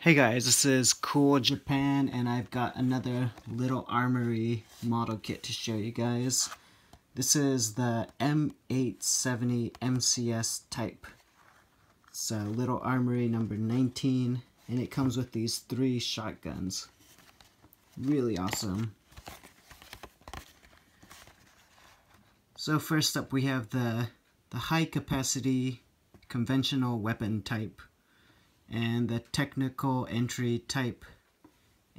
Hey guys, this is Cool Japan and I've got another little armory model kit to show you guys. This is the M870 MCS type. A little armory number 19 and it comes with these three shotguns. Really awesome. So first up we have the, the high capacity conventional weapon type and the technical entry type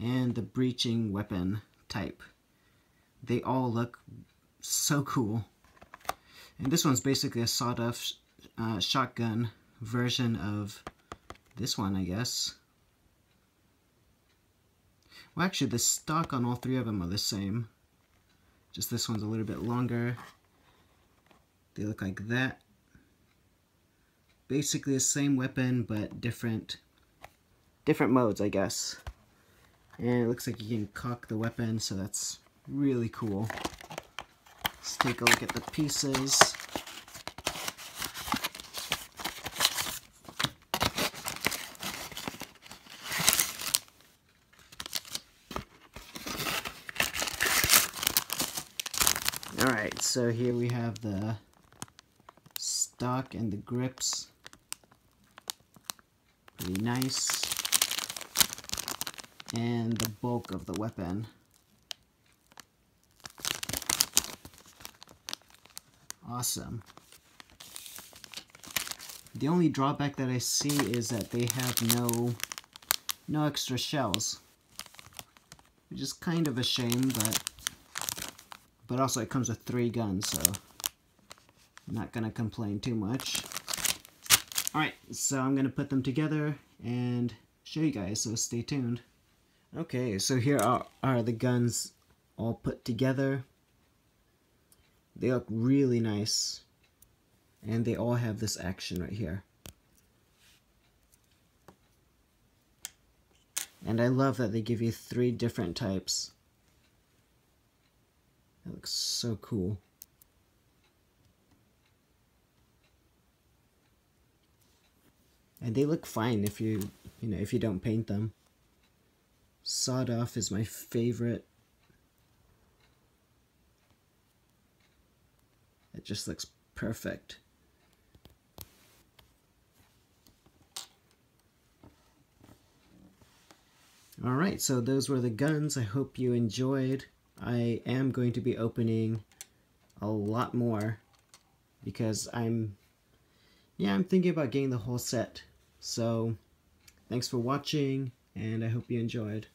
and the breaching weapon type. They all look so cool. And this one's basically a sawed-off uh, shotgun version of this one, I guess. Well, actually, the stock on all three of them are the same. Just this one's a little bit longer. They look like that basically the same weapon, but different, different modes, I guess. And it looks like you can cock the weapon, so that's really cool. Let's take a look at the pieces. Alright, so here we have the stock and the grips pretty nice. And the bulk of the weapon. Awesome. The only drawback that I see is that they have no no extra shells. Which is kind of a shame, but but also it comes with three guns, so I'm not gonna complain too much. Alright, so I'm going to put them together and show you guys, so stay tuned. Okay, so here are, are the guns all put together. They look really nice. And they all have this action right here. And I love that they give you three different types. That looks so cool. And they look fine if you, you know, if you don't paint them. Sawed off is my favorite. It just looks perfect. Alright, so those were the guns. I hope you enjoyed. I am going to be opening a lot more because I'm yeah, I'm thinking about getting the whole set. So, thanks for watching, and I hope you enjoyed.